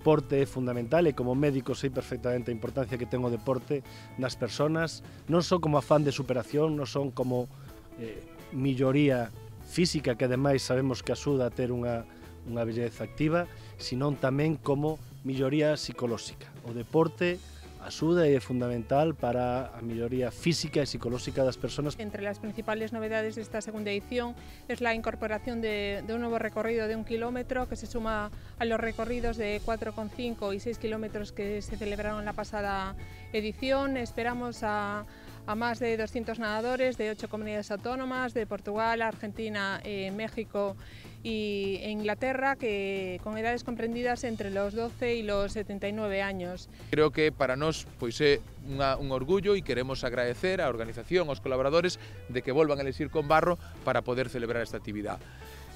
deporte é fundamental e como médico sei perfectamente a importancia que ten o deporte nas persoas, non só como afán de superación, non son como eh, milloría física que ademais sabemos que axuda a ter unha, unha belleza activa, sino tamén como milloría psicolóxica. O deporte axuda e é fundamental para a melloría física e psicolóxica das persoas. Entre las principales novedades de esta segunda edición es la incorporación de, de un nuevo recorrido de un kilómetro que se suma a los recorridos de 4,5 y 6 kilómetros que se celebraron en la pasada edición. Esperamos a, a más de 200 nadadores de 8 comunidades autónomas, de Portugal, Argentina, eh, México y, e Inglaterra, que con edades comprendidas entre los 12 e los 79 años. Creo que para nós pois é unha, un orgullo e queremos agradecer á organización, aos colaboradores, de que volvan a elegir con barro para poder celebrar esta actividade.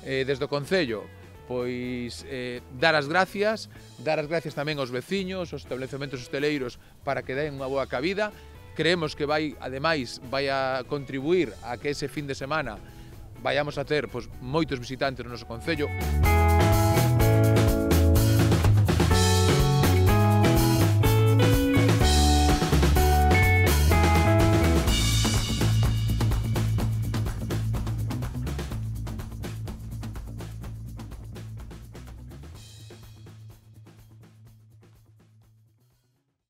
Eh, desde o Concello, pois eh, dar as gracias, dar as gracias tamén aos veciños, aos establecementos hosteleiros para que den unha boa cabida Creemos que vai, ademais, vai a contribuir a que ese fin de semana vayamos a ter pois, moitos visitantes no noso Concello. Música